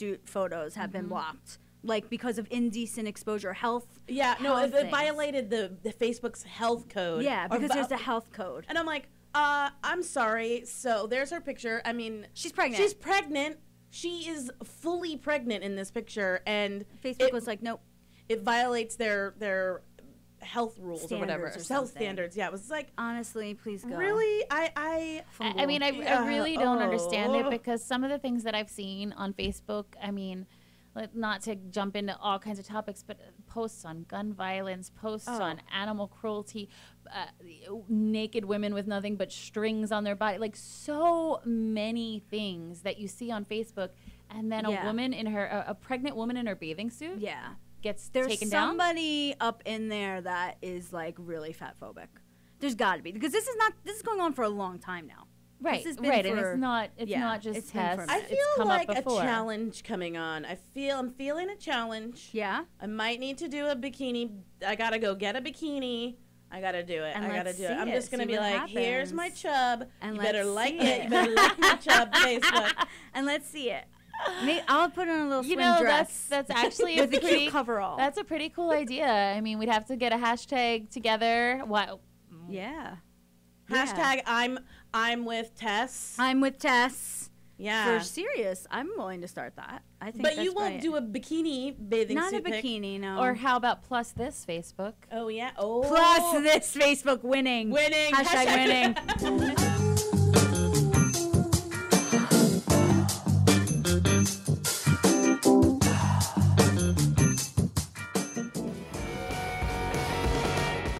bathing suit photos have been blocked, like because of indecent exposure, health. Yeah, no, health it, it violated the, the Facebook's health code. Yeah, because there's a health code. And I'm like, uh, I'm sorry. So there's her picture. I mean, She's pregnant. she's pregnant. She is fully pregnant in this picture, and Facebook it, was like, nope. it violates their their health rules or whatever, or health something. standards. Yeah, it was like Honestly, please go. really. I I I, I mean, I, I really don't understand Oh. it because some of the things that I've seen on Facebook, I mean, like, not to jump into all kinds of topics, but uh, posts on gun violence, posts Oh. on animal cruelty, uh, naked women with nothing but strings on their body, like so many things that you see on Facebook. And then Yeah. a woman in her, a, a pregnant woman in her bathing suit Yeah. Gets There's taken down. somebody up in there that is like really fat phobic. There's got to be because this is not this is going on for a long time now. Right, has been right, and it's not, it's yeah, not just it's been for a Tess. minute. I it's feel come like up a challenge coming on. I feel I'm feeling a challenge. Yeah. I might need to do a bikini. I gotta go get a bikini. I gotta do it. And I gotta do it. see I'm just gonna see be what like, here's my chub. And you better let's like see it. it. You better like my chub Facebook. And let's see it. May I'll put on a little you swim know dress. that's that's actually a with a pretty cute coverall. That's a pretty cool idea. I mean, we'd have to get a hashtag together. What? yeah. Hashtag I'm I'm with Tess. I'm with Tess. yeah. For serious, I'm willing to start that. I think. but that's you won't great. do a bikini bathing not a suit pic. bikini, no. Or how about plus this Facebook? Oh yeah. Oh. plus this Facebook winning. winning. Hashtag winning.